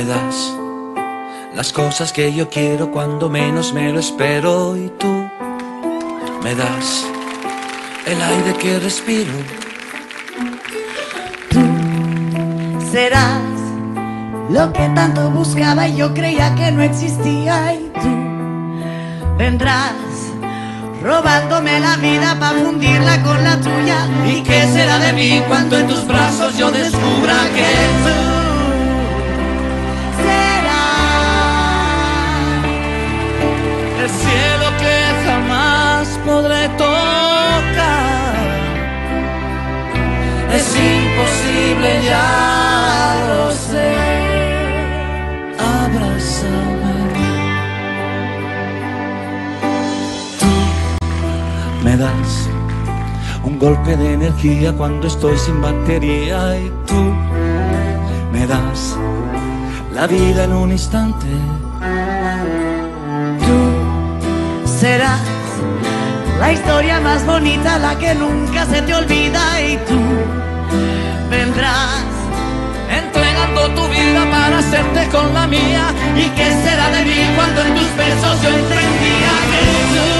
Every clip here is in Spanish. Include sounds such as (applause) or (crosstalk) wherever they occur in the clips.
Me das las cosas que yo quiero cuando menos me lo espero y tú me das el aire que respiro. Tú serás lo que tanto buscaba y yo creía que no existía y tú vendrás robándome la vida para fundirla con la tuya. ¿Y qué será de mí cuando en tus brazos yo descubra que tú ya lo sé. Abrázame. Tú me das un golpe de energía cuando estoy sin batería y tú me das la vida en un instante. Tú serás la historia más bonita, la que nunca se te olvida y tú entregando tu vida para hacerte con la mía. ¿Y qué será de mí cuando en tus besos yo entendía que tú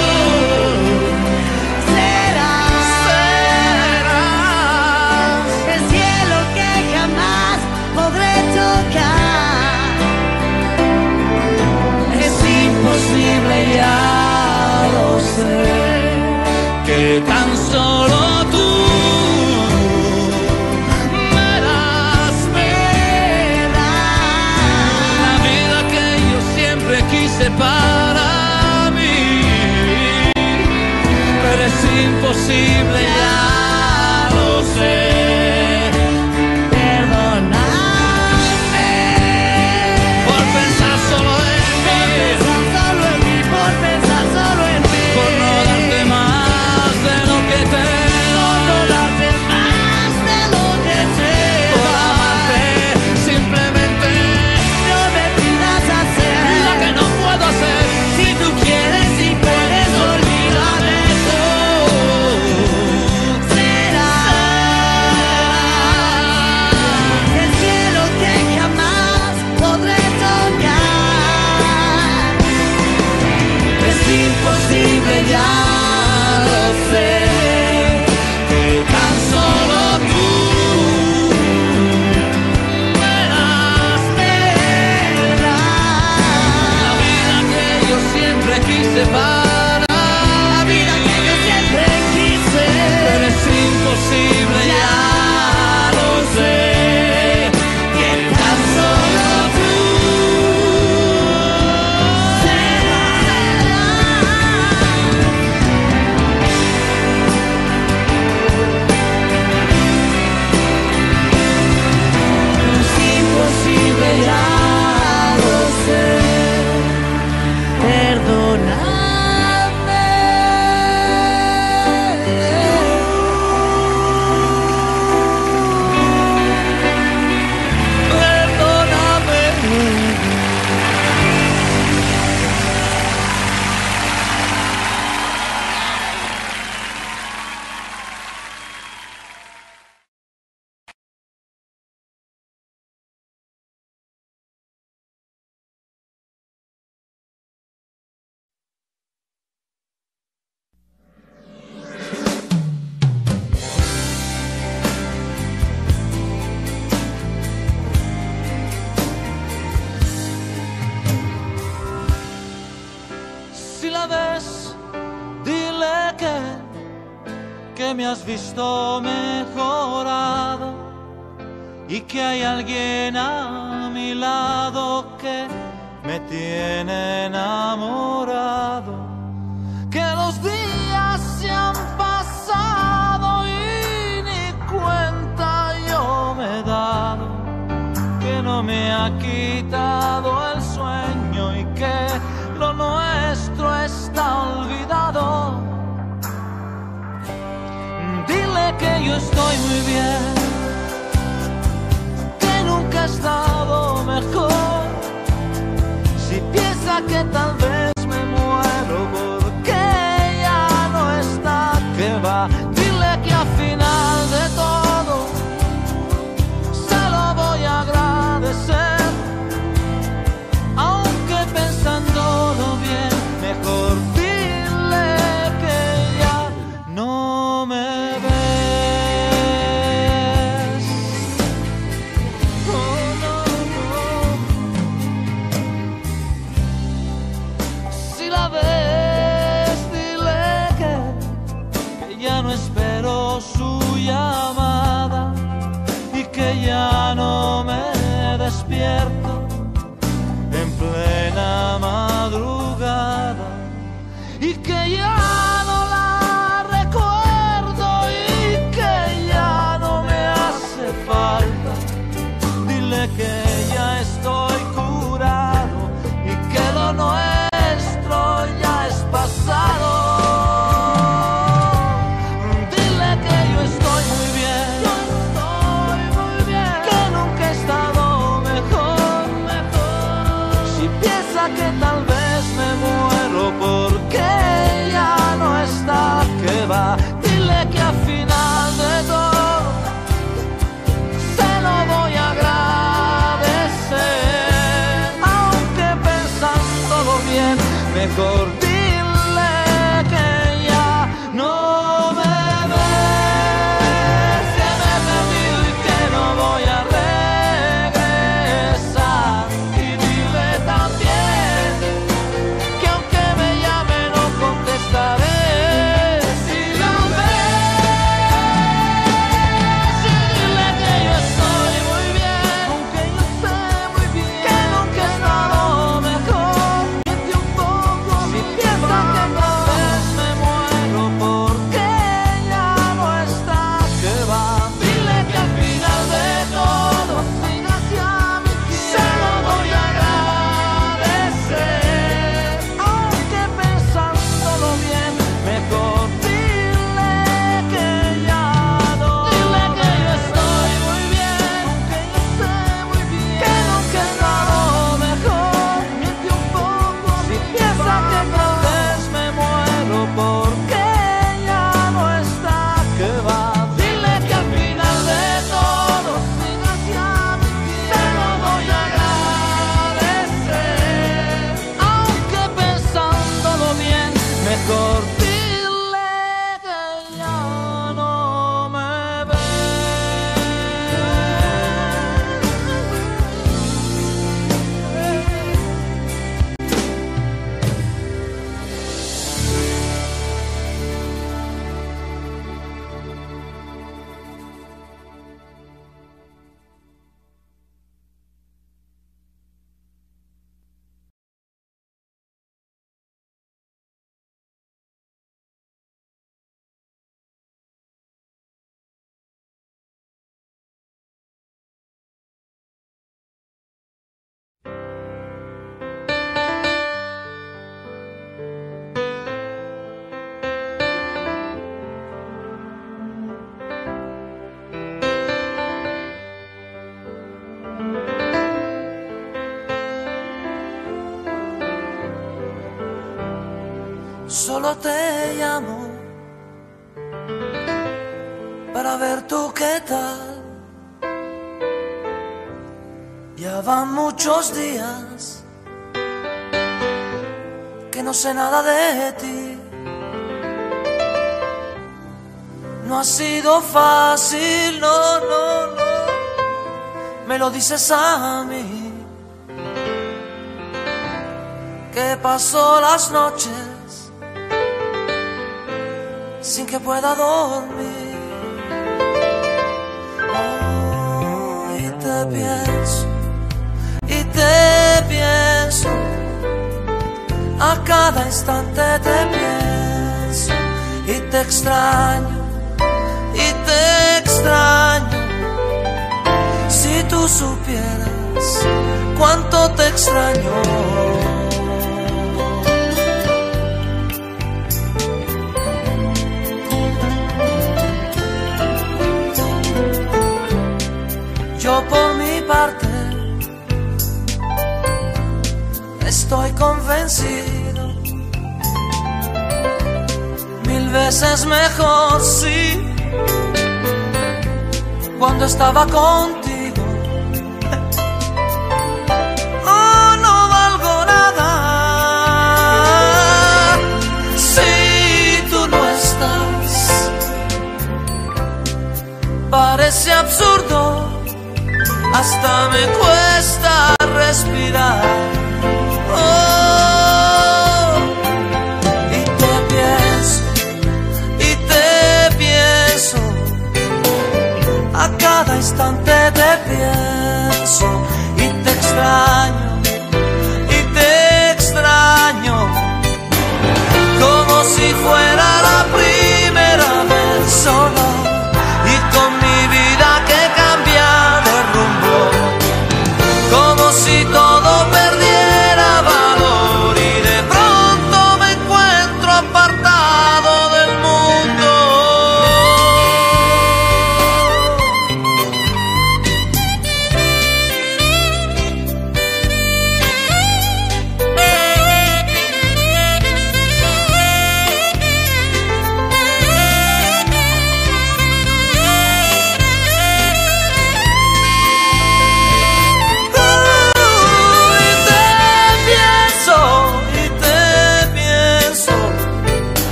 serás serás el cielo que jamás podré tocar. Es imposible, ya lo sé, que tan solo para mí. Pero es imposible, ya imposible, ya lo sé Que tan visto mejorado y que hay alguien a mi lado que me tiene enamorado. Que yo estoy muy bien, que nunca he estado mejor. Si piensa que tal vez solo te llamo para ver tú qué tal. Ya van muchos días que no sé nada de ti. No ha sido fácil, no, no, no. Me lo dices a mí. Que pasó las noches sin que pueda dormir. Y te pienso, y te pienso. A cada instante te pienso y te extraño y te extraño. Si tú supieras cuánto te extraño. Por mi parte estoy convencido mil veces mejor sí cuando estaba contigo. (laughs) Oh, no valgo nada si tú no estás. Parece absurdo, hasta me cuesta respirar. Oh, y te pienso, y te pienso a cada instante te pienso y te extraño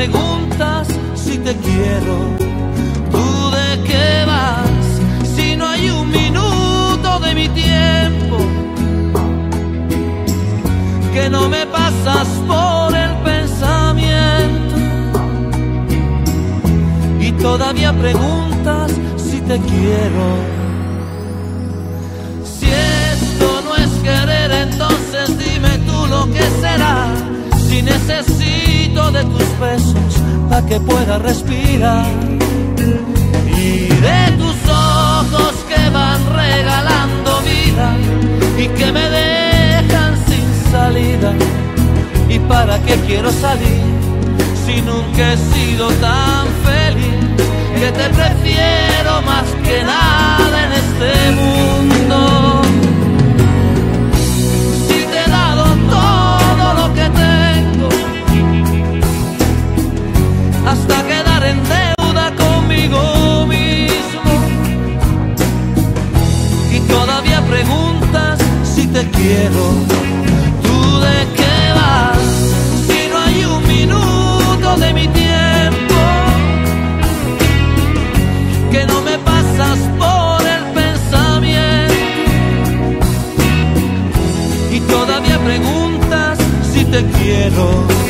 preguntas si te quiero. ¿Tú de qué vas si no hay un minuto de mi tiempo que no me pasas por el pensamiento? Y todavía preguntas si te quiero. Si esto no es querer, entonces dime tú lo que será. Si necesitas de tus besos para que pueda respirar. Y de tus ojos que van regalando vida y que me dejan sin salida. ¿Y para qué quiero salir si nunca he sido tan feliz? Que te prefiero más que nada en este mundo. hasta quedar en deuda conmigo mismo. Y todavía preguntas si te quiero. ¿Tú de qué vas? Si no hay un minuto de mi tiempo que no me pasas por el pensamiento. Y todavía preguntas si te quiero.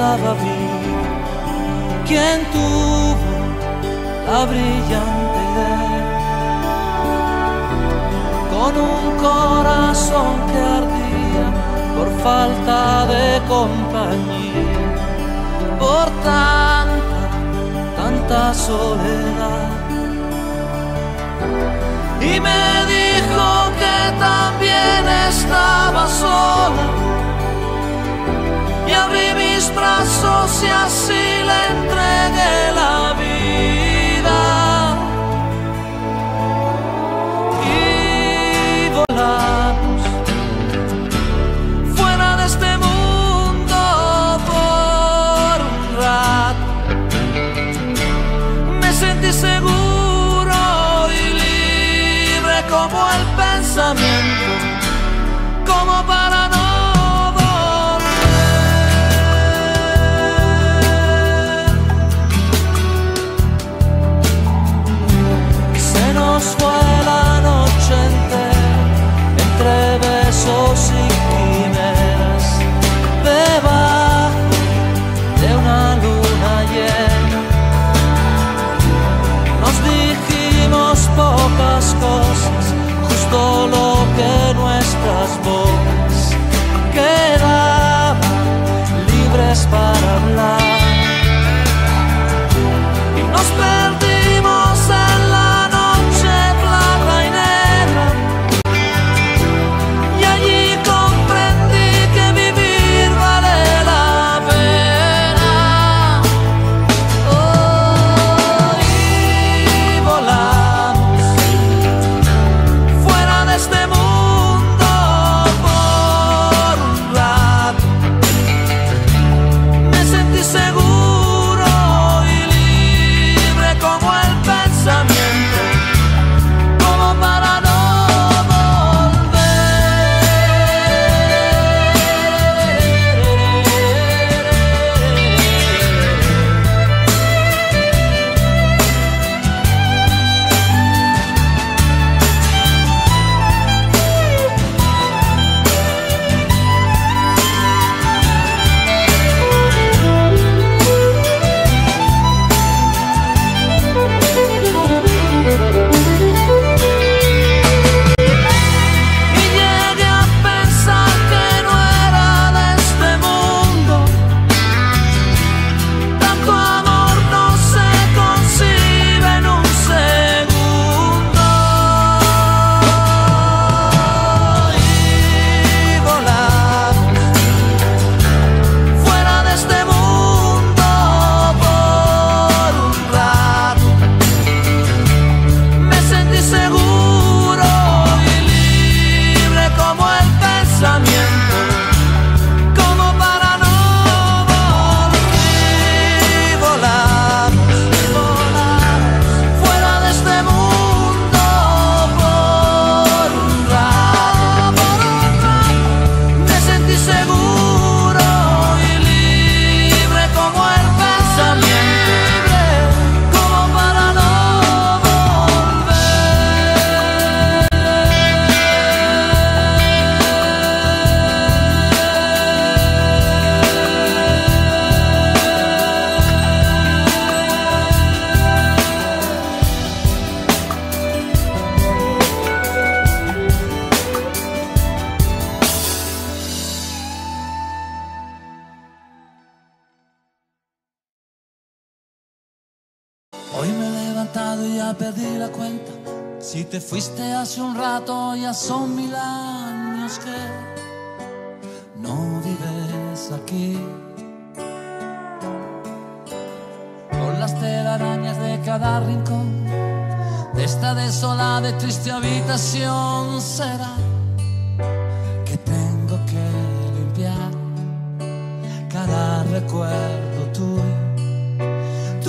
love of you.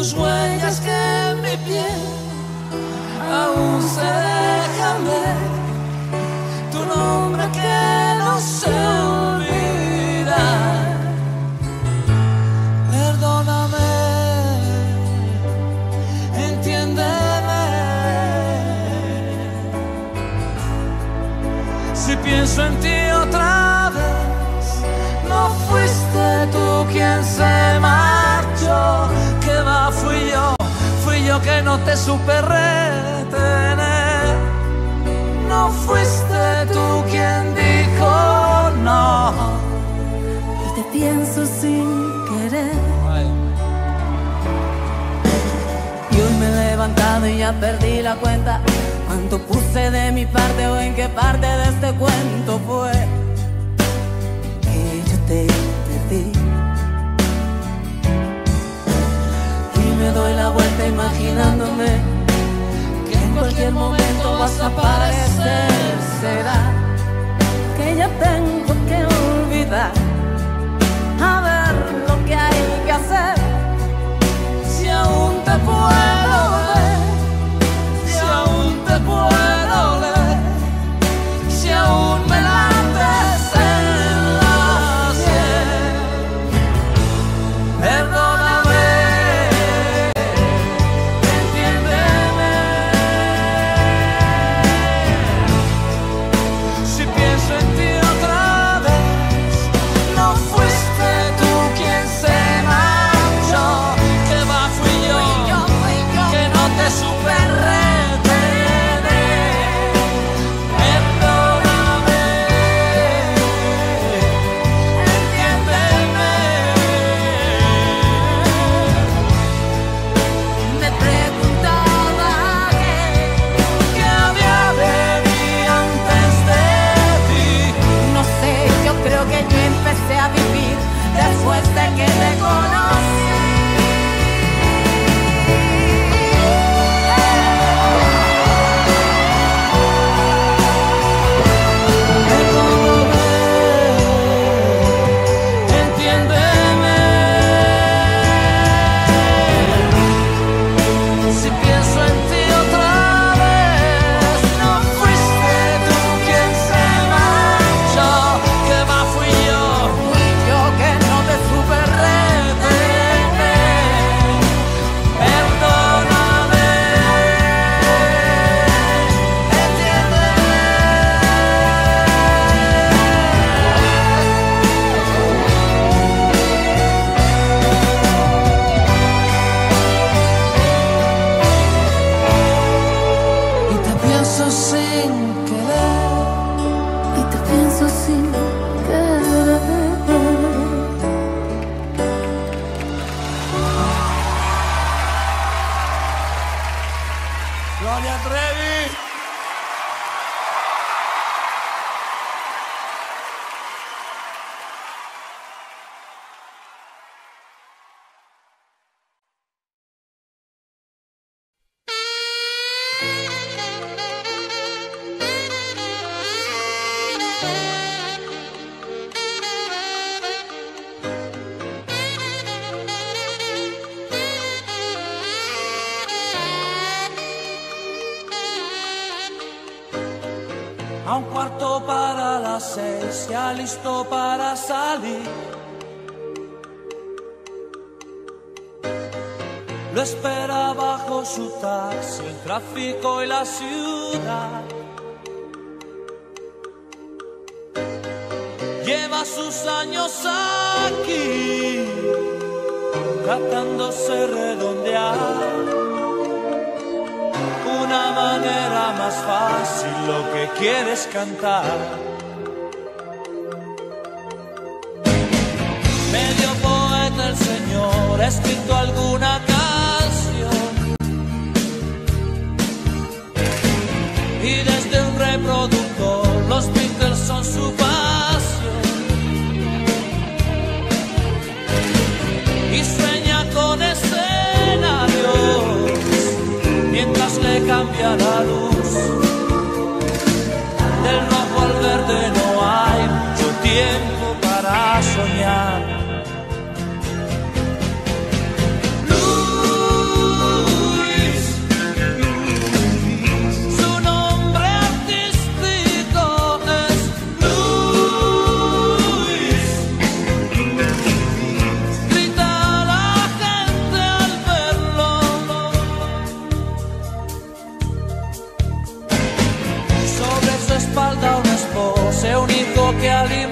Tus huellas que en mi piel aún se dejan ver, tu nombre que no se no te supe retener. No fuiste tú quien dijo no. Y te pienso sin querer. Y hoy me he levantado y ya perdí la cuenta. ¿Cuánto puse de mi parte o en qué parte de este cuento fue? Que yo te doy la vuelta imaginándome que en cualquier momento vas a aparecer. Será que ya tengo que olvidar. A ver lo que hay que hacer. Si aún te puedo ver, si aún te puedo leer, si aún me lates ciudad. Lleva sus años aquí, tratándose redondear una manera más fácil lo que quieres cantar. Medio poeta el Señor ha escrito alguna reproductor, los Beatles son su pasión. Y sueña con escenarios mientras le cambia la luz. Del rojo al verde no hay mucho tiempo para soñar. propia libertà.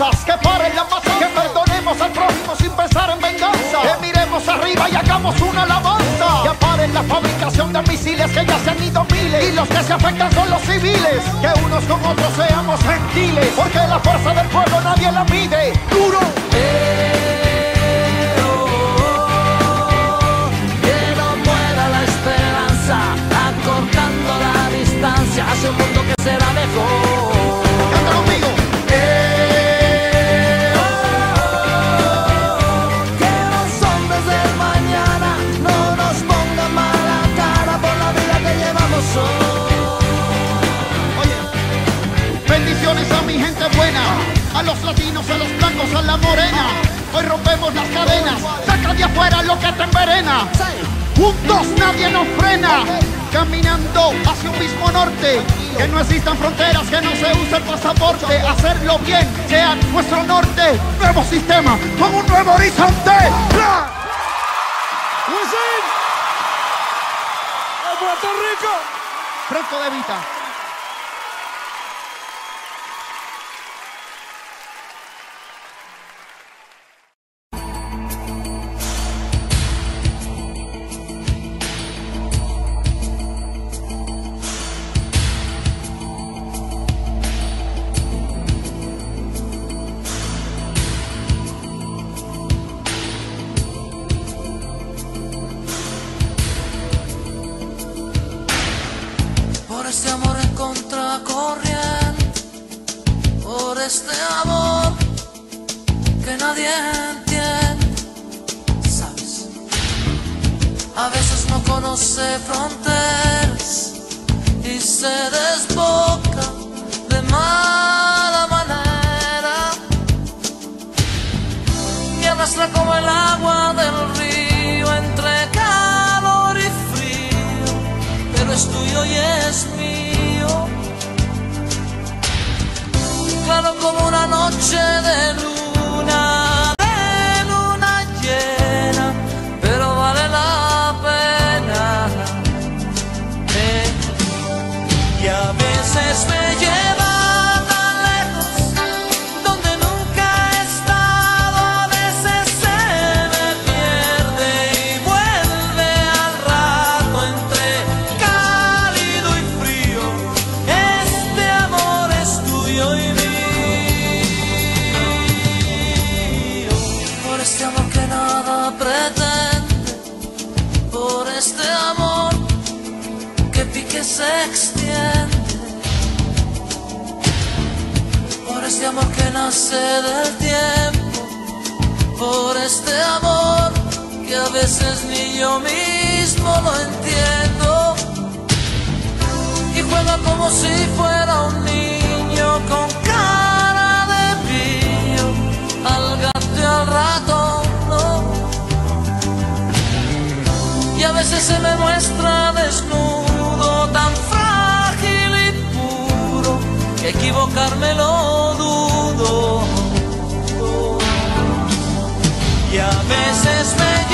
Masas, que paren la masa, que perdonemos al prójimo sin pensar en venganza. Que miremos arriba y hagamos una alabanza. Que paren la fabricación de misiles, que ya se han ido miles. Y los que se afectan son los civiles. Que unos con otros seamos gentiles. Porque la fuerza del pueblo nadie la mide. Duro. Acortando la distancia hacia un mundo que será mejor. Los latinos, a los blancos, a la morena. Hoy rompemos las cadenas, saca de afuera lo que te envenena. Juntos nadie nos frena, caminando hacia un mismo norte. Que no existan fronteras, que no se use el pasaporte. Hacerlo bien sea nuestro norte. Nuevo sistema con un nuevo horizonte. ¡Puerto Rico! Franco de Vita. Es tuyo y es mío. Claro como una noche de luna, del tiempo, por este amor que a veces ni yo mismo lo entiendo. Y juega como si fuera un niño con cara de pillo, al gato al ratón, y a veces se me muestra desnudo, tan frágil y puro, que equivocarme lo dudo. A veces me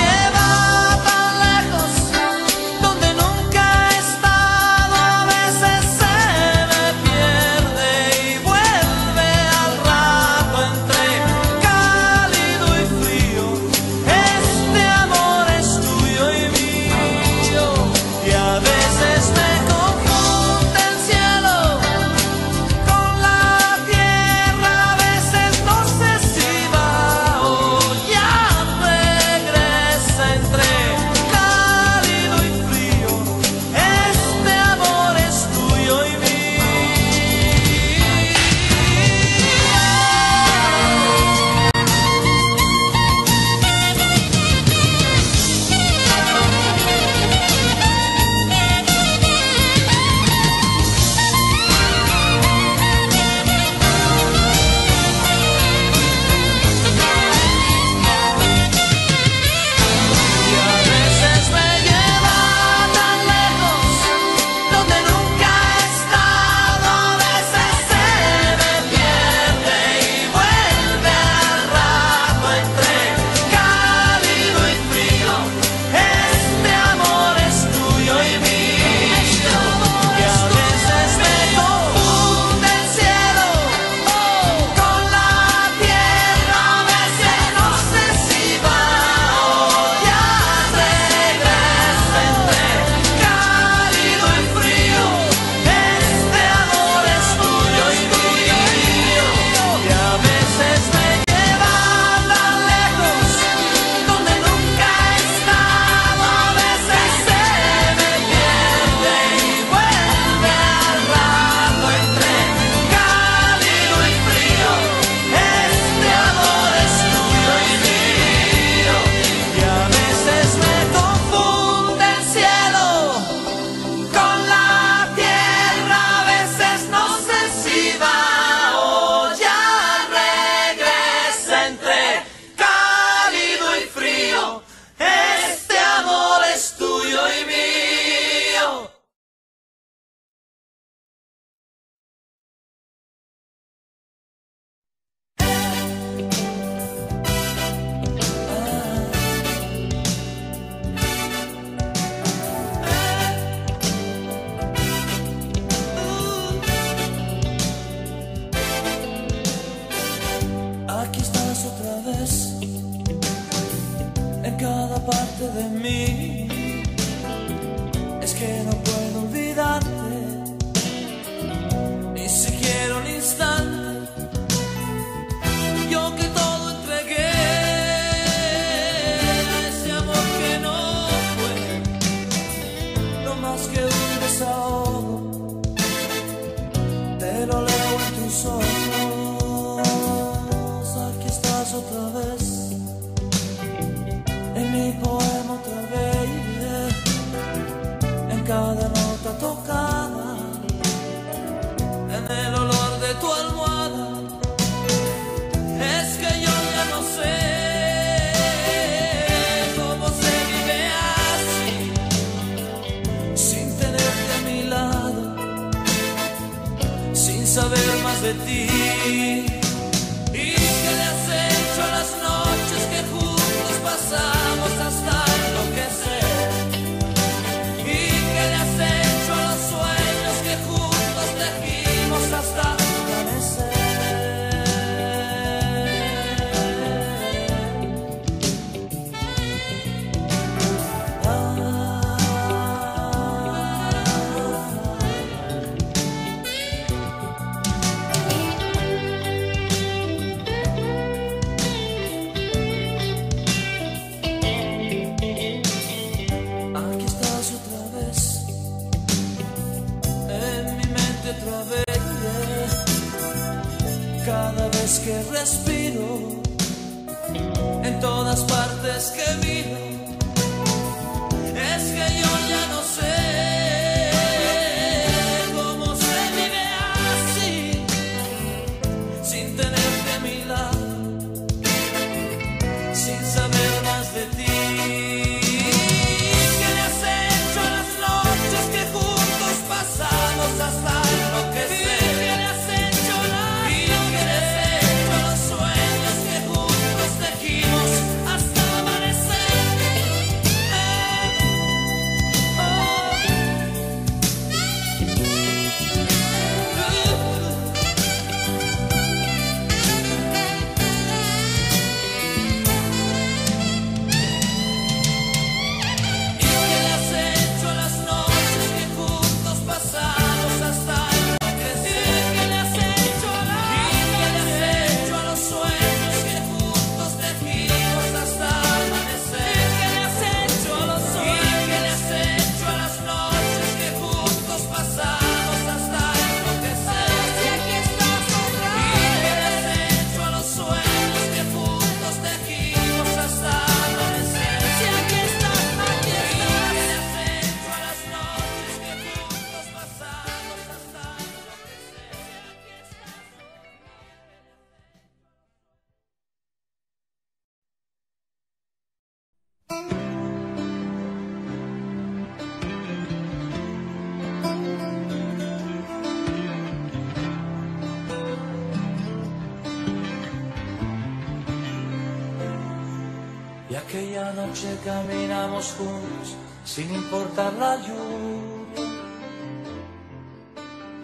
la lluvia,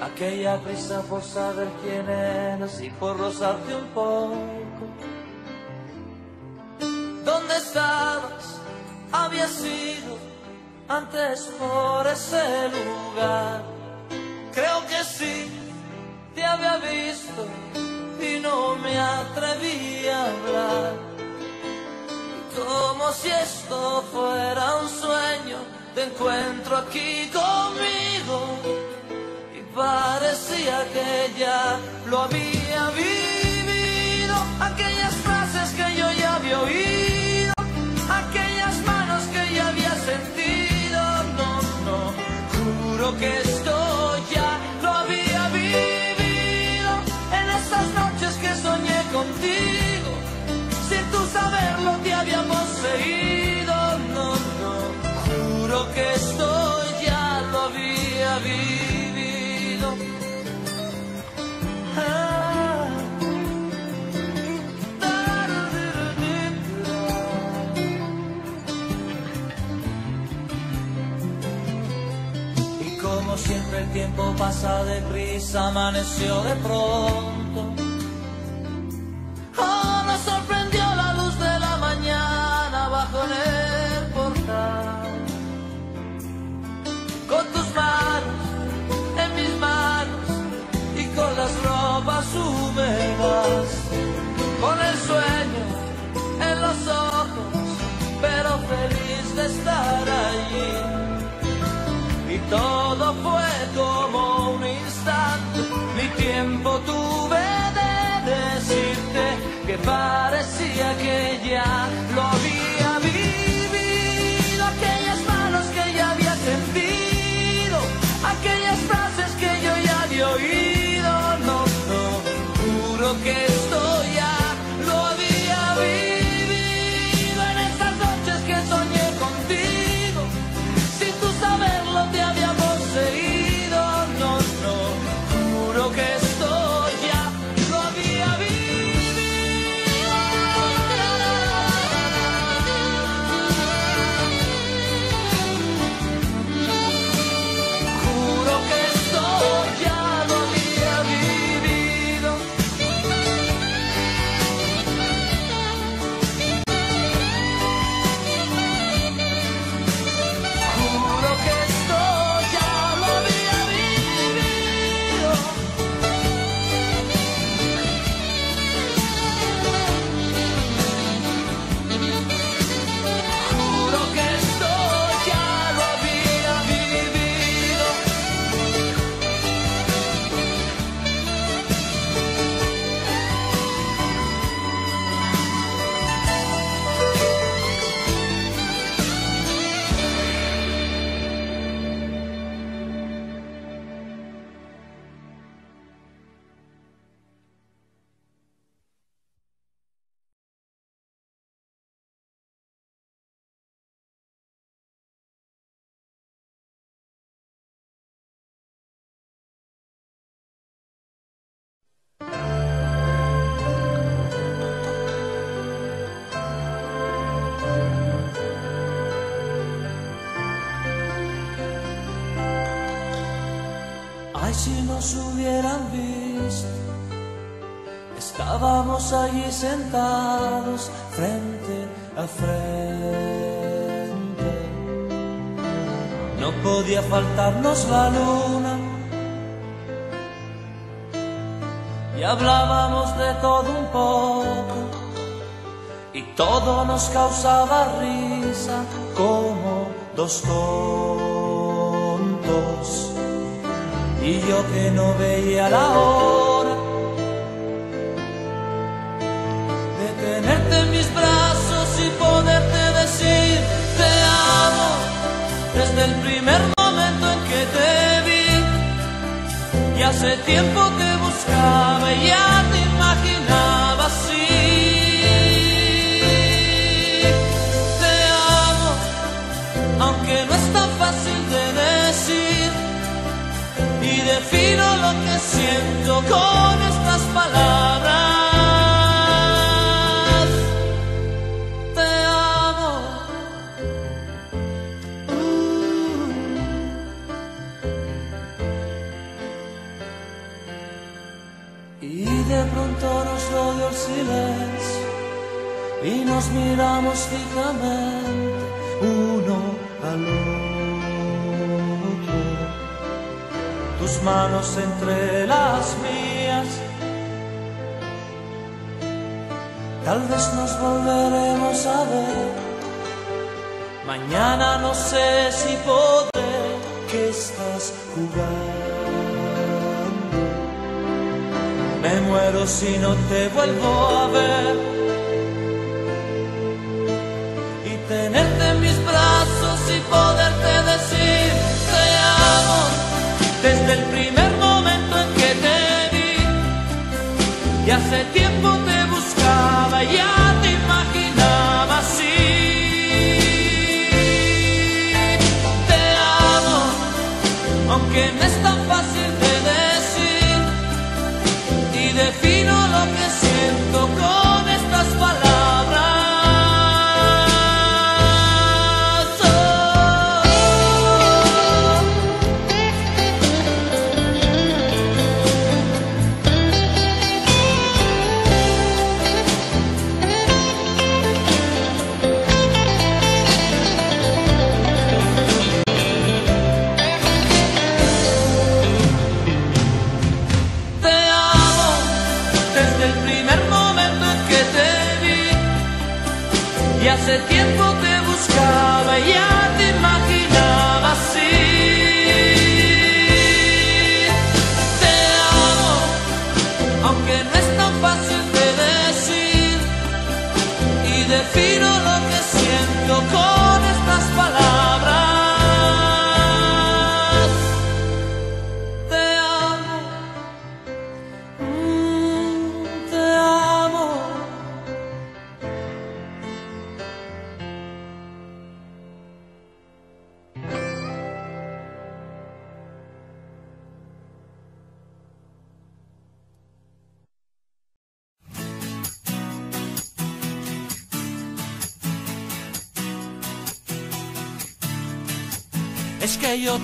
aquella prisa por saber quién eres y por rozarte un poco. ¿Dónde estabas? Había sido antes por ese lugar. Creo que sí, te había visto y no me atreví a hablar. Como si esto fuera un sueño te encuentro aquí conmigo. Y parecía que ya lo había vivido, aquellas frases que yo ya había oído, aquellas manos que ya había sentido, no, no, juro que esto ya lo había vivido. En esas noches que soñé contigo, sin tú saberlo te habíamos seguido que estoy ya lo había vivido. Ah, y como siempre el tiempo pasa deprisa, amaneció de pronto. estar allí. Y todo fue como un instante, mi tiempo tuvo. Si nos hubieran visto, estábamos allí sentados frente a frente. No podía faltarnos la luna. Y hablábamos de todo un poco. Y todo nos causaba risa como dos tontos y yo que no veía la hora de tenerte en mis brazos y poderte decir te amo desde el primer momento en que te vi. Y hace tiempo te buscaba y ya defino lo que siento con estas palabras. Te amo. Y de pronto nos rodeó el silencio y nos miramos fijamente uno al otro tus manos entre las mías. Tal vez nos volveremos a ver. Mañana no sé si podré que estás jugando. Me muero si no te vuelvo a ver. Y tenerte en mis brazos y poderte desde el primer momento en que te vi. Y hace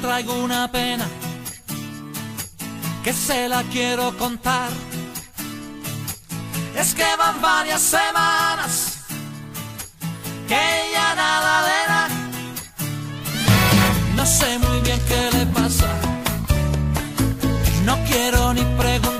traigo una pena que se la quiero contar. Es que van varias semanas que ya nada le da. No sé muy bien qué le pasa. No quiero ni preguntar.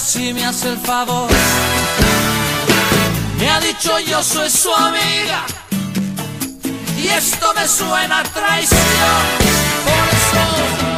si me hace el favor. Me ha dicho yo soy su amiga y esto me suena a traición. Por eso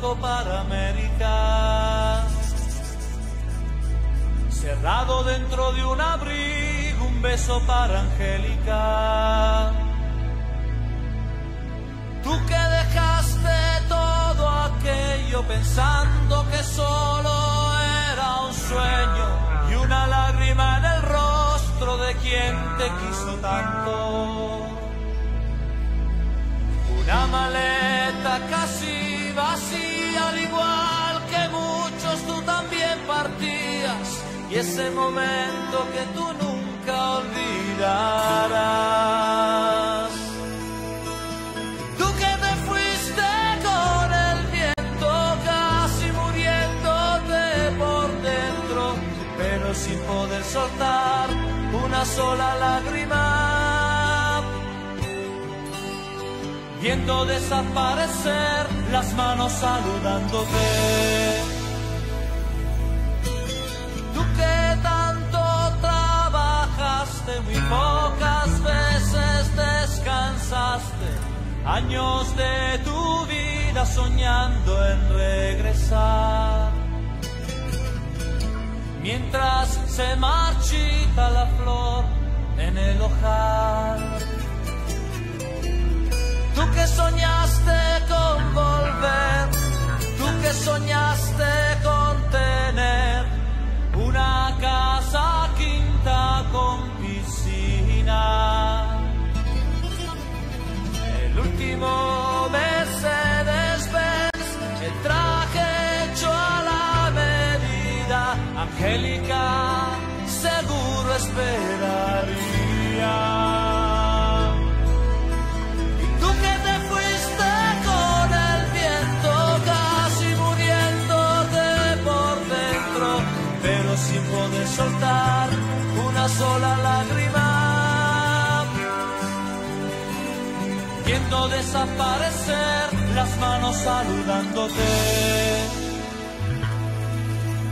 para América. Cerrado dentro de un abrigo, un beso para Angélica. Tú que dejaste todo aquello pensando que solo era un sueño y una lágrima en el rostro de quien te quiso tanto. Una maleta casi vacía, al igual que muchos tú también partías y ese momento que tú nunca olvidarás. Tú que te fuiste con el viento, casi muriéndote por dentro, pero sin poder soltar una sola lágrima. Viendo desaparecer las manos saludándote. Tú que tanto trabajaste, muy pocas veces descansaste, años de tu vida soñando en regresar. Mientras se marchita la flor en el ojal. Tú que soñaste con volver, tú que soñaste con tener una casa quinta con piscina. El último Mercedes Benz, el traje hecho a la medida, Angélica seguro esperaría. Viendo desaparecer las manos saludándote.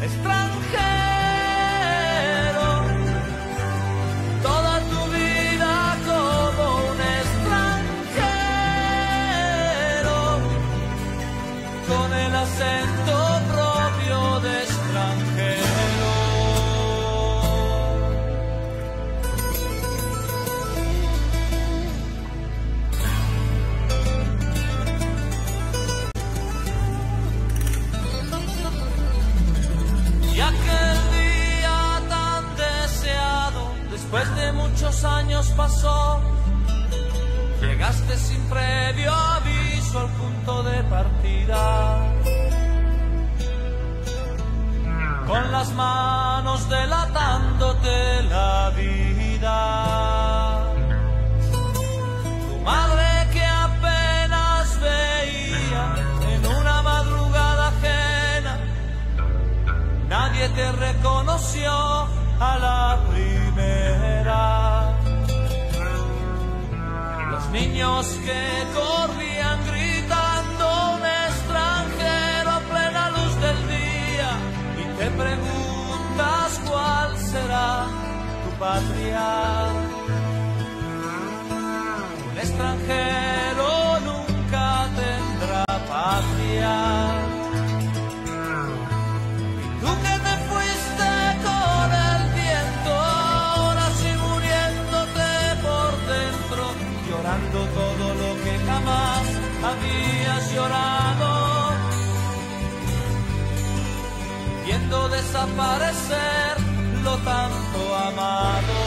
Extranjero, años pasó. Llegaste sin previo aviso al punto de partida. Con las manos delatándote la vida. Tu madre que apenas veía en una madrugada ajena Nadie te reconoció a la niños que corrían gritando un extranjero a plena luz del día y te preguntas cuál será tu patria. Desaparecer lo tanto amado.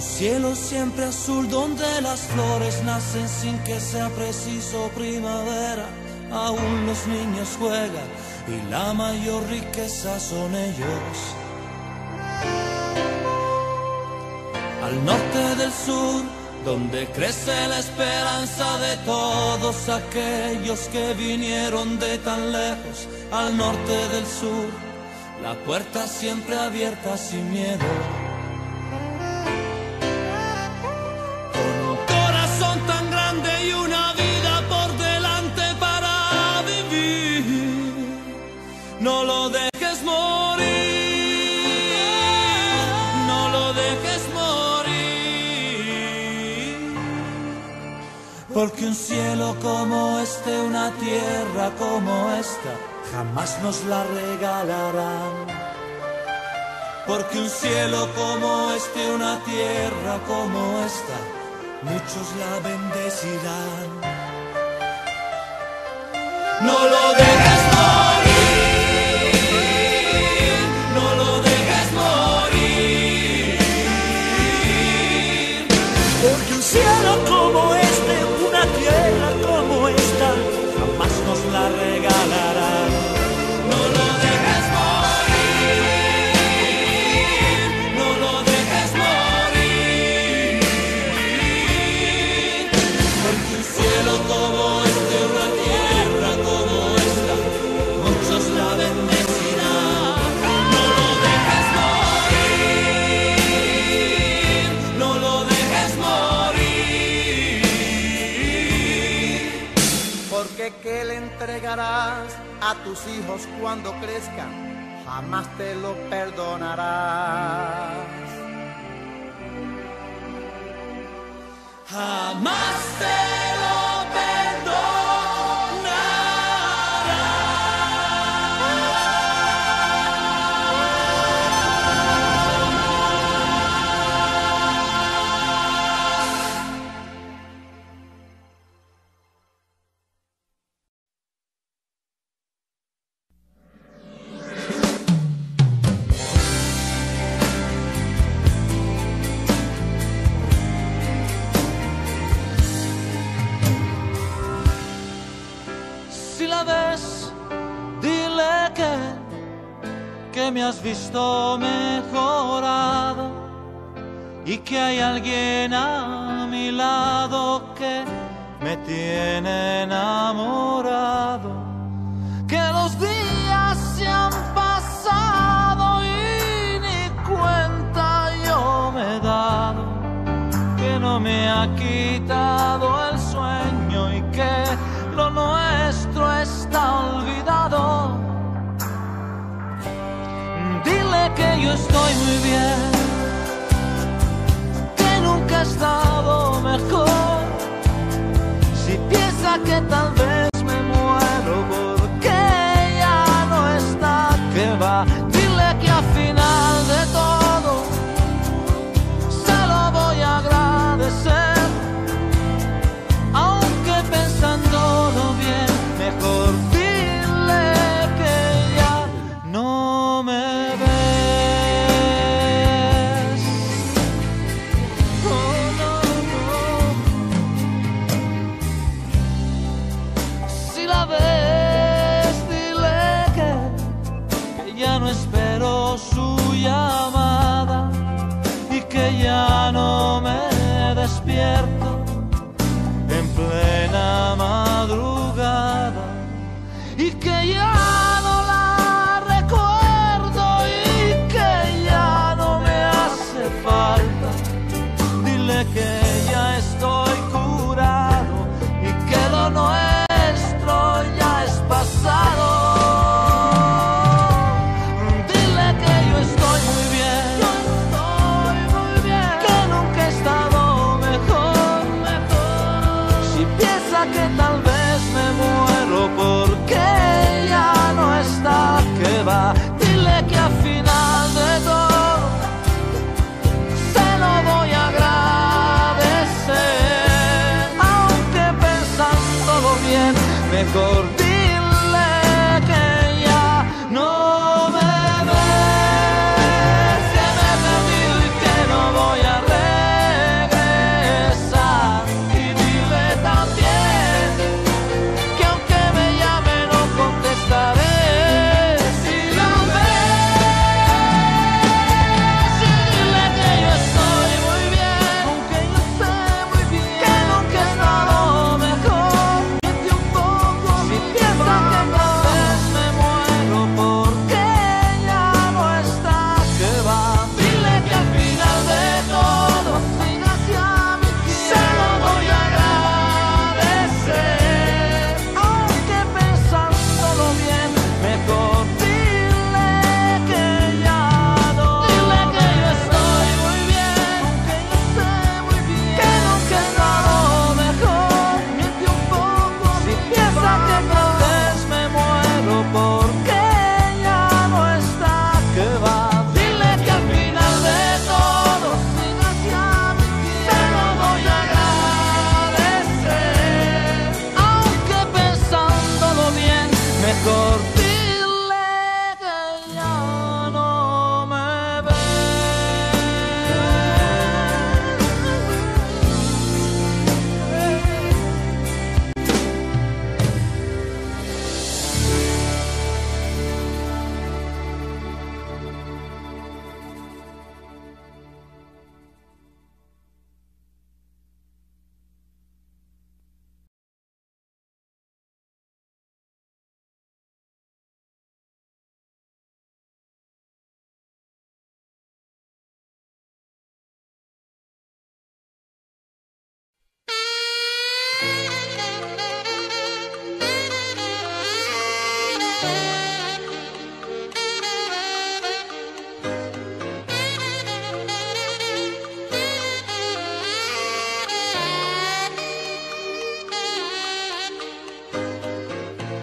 Su cielo siempre azul, donde las flores nacen sin que sea preciso primavera. Aún los niños juegan y la mayor riqueza son ellos. Al norte del sur, donde crece la esperanza de todos aquellos que vinieron de tan lejos, al norte del sur, la puerta siempre abierta sin miedo. Porque un cielo como este, una tierra como esta, jamás nos la regalarán. Porque un cielo como este, una tierra como esta, muchos la bendecirán. No lo dejes entregarás a tus hijos cuando crezcan? Jamás te lo perdonarás. Jamás te lo visto mejorado y que hay alguien a mi lado que me tiene enamorado. Que los días se han pasado y ni cuenta yo me he dado que no me ha quitado el yo estoy muy bien, que nunca he estado mejor. Si piensa que tal vez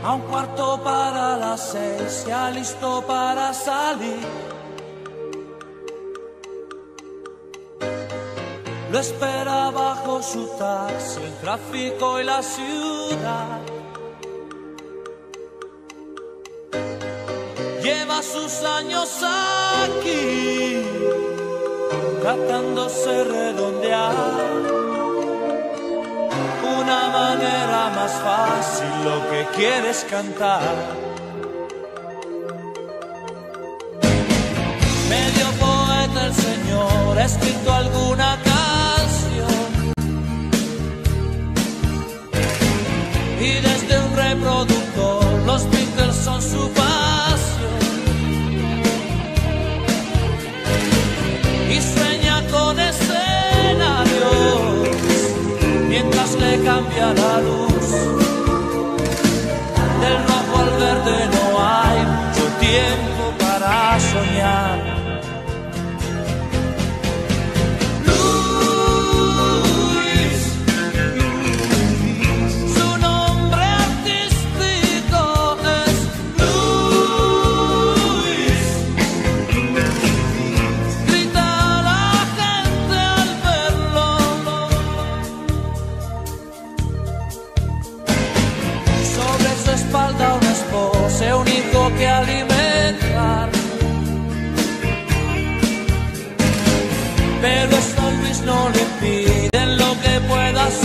A un cuarto para las seis, ya listo para salir. Lo espera bajo su taxi, el tráfico y la ciudad. Lleva sus años aquí, tratándose redondear una manera más fácil lo que quieres cantar. Medio poeta el Señor, escrito alguna cambia la luz. Del rojo al verde no hay mucho tiempo para soñar. Pero eso a Luis no le piden lo que pueda soñar.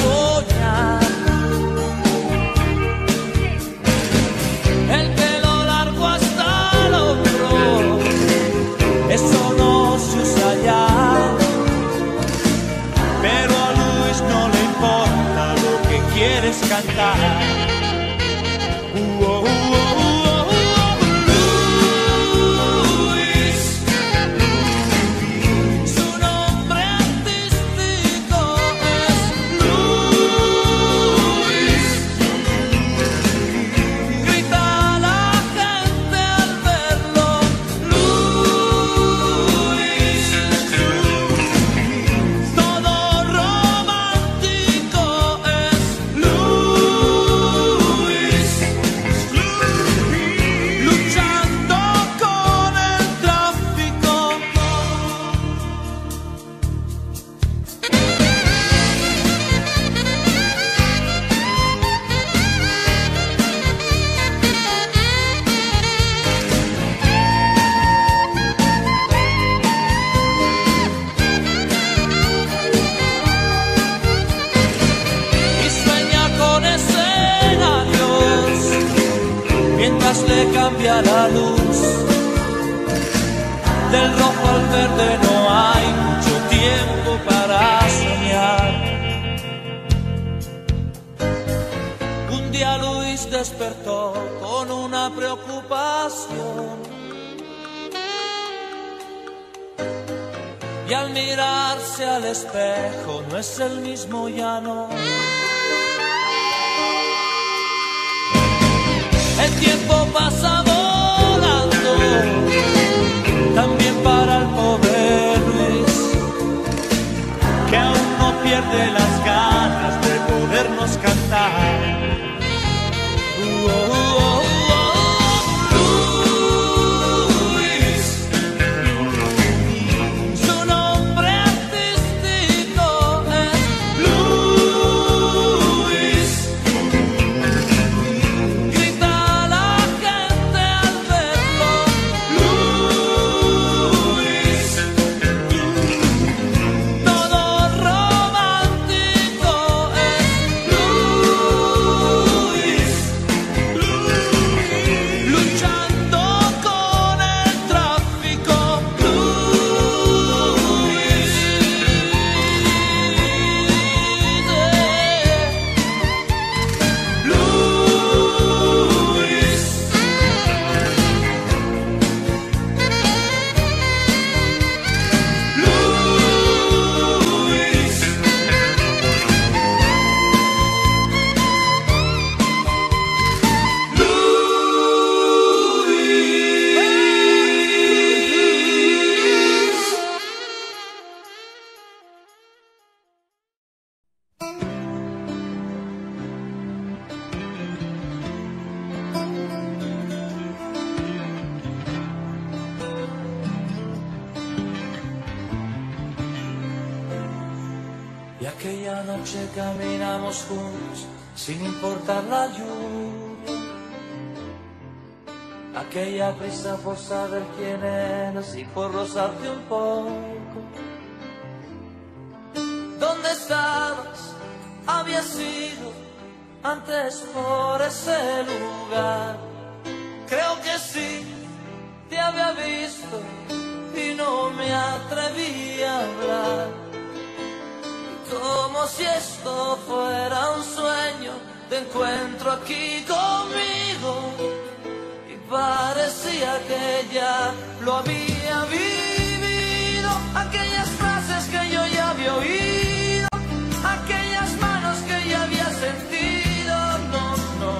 Al espejo no es el mismo ya no. El tiempo pasa volando, también para el pobre Luis, que aún no pierde las ganas de podernos cantar. Rozarte un poco. ¿Dónde estabas? Había sido antes por ese lugar. Creo que sí, te había visto y no me atreví a hablar. Como si esto fuera un sueño, te encuentro aquí conmigo. Parecía que ya lo había vivido. Aquellas frases que yo ya había oído, aquellas manos que ya había sentido. No, no,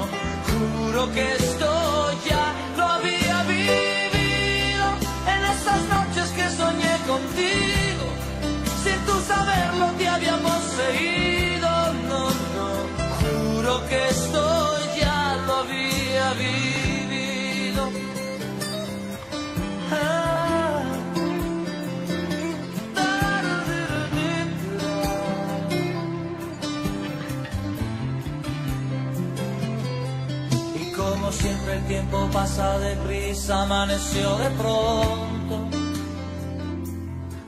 juro que esto ya lo había vivido. En esas noches que soñé contigo, sin tú saberlo te había poseído. No, no, juro que esto ya lo había vivido. El tiempo pasa deprisa, amaneció de pronto.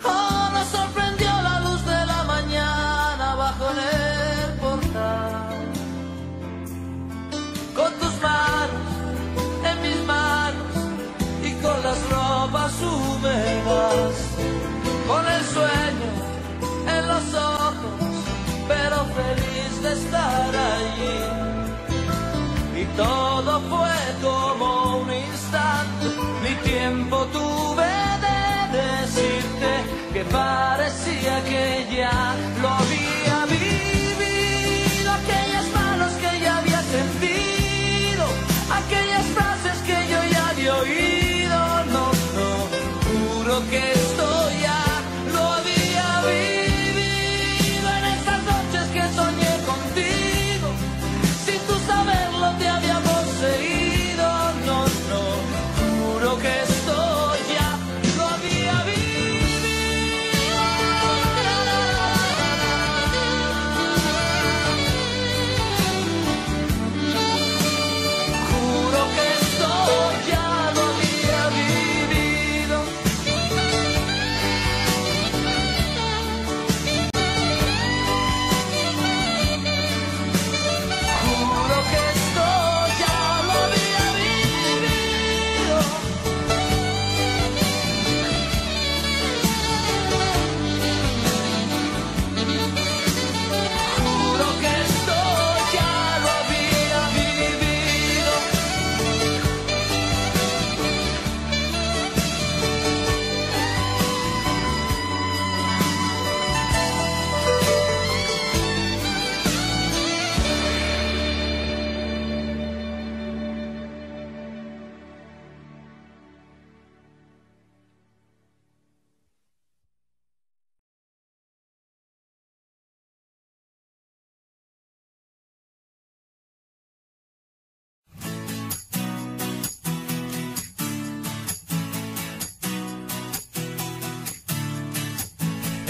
Oh, nos sorprendió la luz de la mañana bajo el portal. Con tus manos en mis manos y con las ropas húmedas. Con el sueño en los ojos, pero feliz de estar allí. Todo fue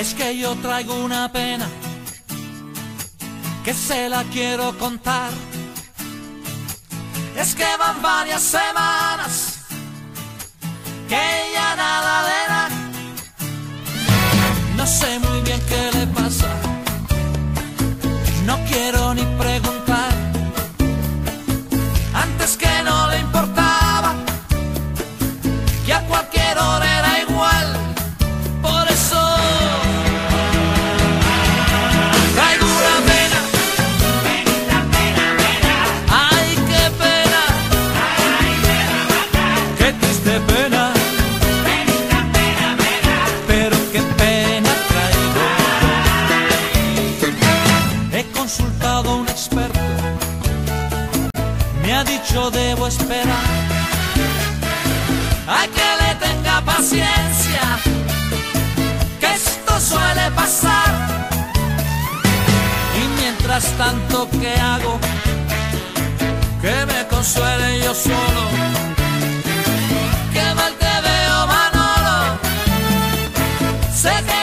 Es que yo traigo una pena que se la quiero contar. Es que van varias semanas que ya nada de nada. No sé muy bien qué le pasa. No quiero ni preguntar. Esperar. Hay que le tenga paciencia que esto suele pasar. Y mientras tanto, ¿qué hago? Que me consuele yo solo. Qué mal te veo, Manolo. Sé que